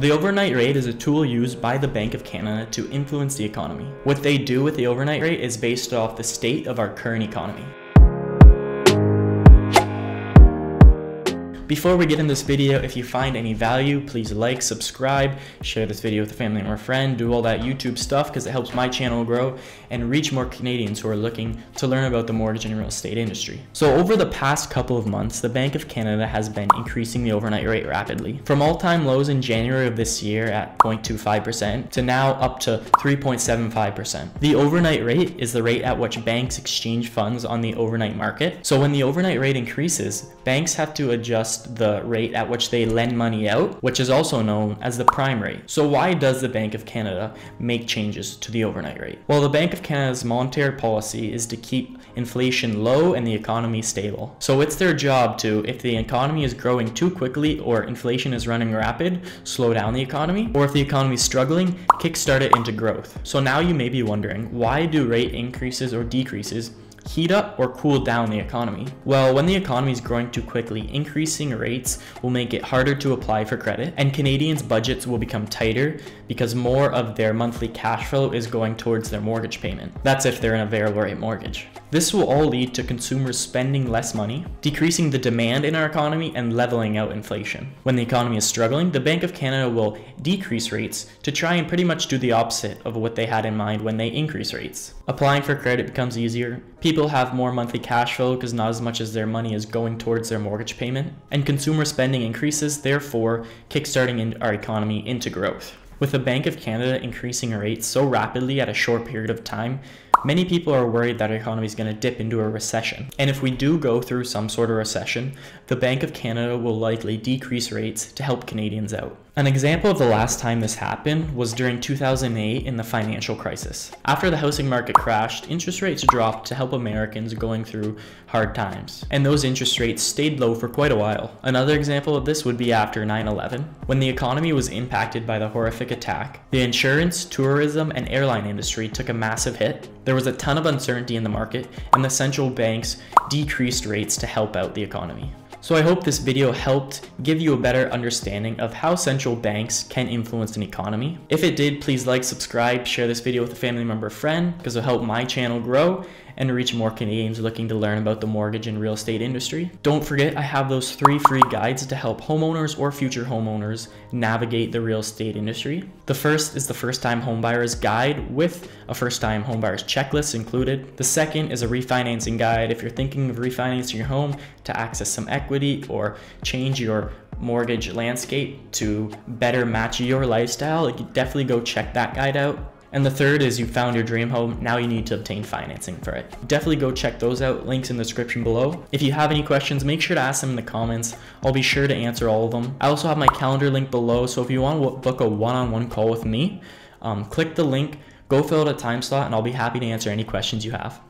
The overnight rate is a tool used by the Bank of Canada to influence the economy. What they do with the overnight rate is based off the state of our current economy. Before we get in this video, if you find any value, please like, subscribe, share this video with a family or a friend, do all that YouTube stuff because it helps my channel grow and reach more Canadians who are looking to learn about the mortgage and real estate industry. So over the past couple of months, the Bank of Canada has been increasing the overnight rate rapidly. From all-time lows in January of this year at 0.25% to now up to 3.75%. The overnight rate is the rate at which banks exchange funds on the overnight market. So when the overnight rate increases, banks have to adjust the rate at which they lend money out, which is also known as the prime rate. So why does the Bank of Canada make changes to the overnight rate? Well, the Bank of Canada's monetary policy is to keep inflation low and the economy stable. So it's their job to, if the economy is growing too quickly or inflation is running rapid, slow down the economy, or if the economy is struggling, kickstart it into growth. So now you may be wondering, why do rate increases or decreases heat up or cool down the economy? Well, when the economy is growing too quickly, increasing rates will make it harder to apply for credit, and Canadians' budgets will become tighter because more of their monthly cash flow is going towards their mortgage payment. That's if they're in a variable rate mortgage. This will all lead to consumers spending less money, decreasing the demand in our economy, and leveling out inflation. When the economy is struggling, the Bank of Canada will decrease rates to try and pretty much do the opposite of what they had in mind when they increase rates. Applying for credit becomes easier, people have more monthly cash flow because not as much as their money is going towards their mortgage payment, and consumer spending increases, therefore kickstarting our economy into growth. With the Bank of Canada increasing rates so rapidly at a short period of time, Many people are worried that our economy is going to dip into a recession. And if we do go through some sort of recession, the Bank of Canada will likely decrease rates to help Canadians out. An example of the last time this happened was during 2008 in the financial crisis. After the housing market crashed, interest rates dropped to help Americans going through hard times. And those interest rates stayed low for quite a while. Another example of this would be after 9-11. When the economy was impacted by the horrific attack, the insurance, tourism, and airline industry took a massive hit. There was a ton of uncertainty in the market, and the central banks decreased rates to help out the economy. So I hope this video helped give you a better understanding of how central banks can influence an economy. If it did, please like, subscribe, share this video with a family member or friend because it'll help my channel grow and reach more Canadians looking to learn about the mortgage and real estate industry. Don't forget, I have those three free guides to help homeowners or future homeowners navigate the real estate industry. The first is the first time homebuyers guide with a first time homebuyers checklist included. The second is a refinancing guide if you're thinking of refinancing your home to access some equity or change your mortgage landscape to better match your lifestyle. You definitely go check that guide out. And the third is you found your dream home, now you need to obtain financing for it. Definitely go check those out, links in the description below. If you have any questions, make sure to ask them in the comments. I'll be sure to answer all of them. I also have my calendar link below, so if you want to book a one-on-one -on -one call with me, um, click the link, go fill out a time slot, and I'll be happy to answer any questions you have.